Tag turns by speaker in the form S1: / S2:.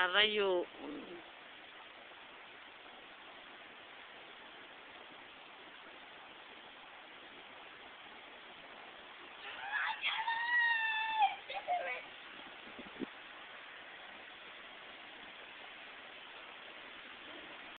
S1: Arrayo